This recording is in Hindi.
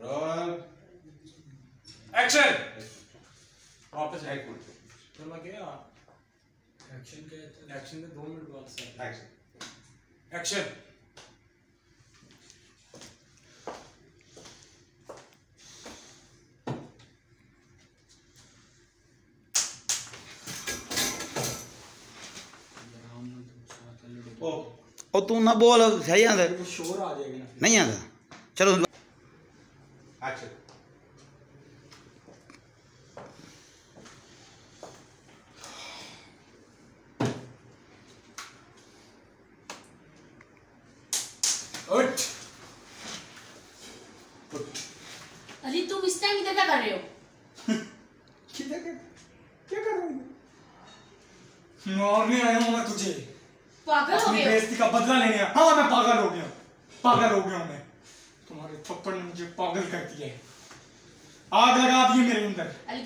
रोल एक्शन वापस एक मिनट तो मैं गया एक्शन के एक्शन के दो मिनट बाद से। एक्शन एक्शन ओ। और तू ना बोल सही आंदा नहीं आता चलो। अच्छा। उठ। उठ। क्या कर रहे हो? आया हूँ मैं तुझे। पागल हो गया बेइज्जती का बदला लेने हाँ मैं पागल हो गया पागल हो गया मैं। तुम्हारे थप्पड़ ने मुझे पागल कर दिया है। आग लगा दी है मेरे अंदर।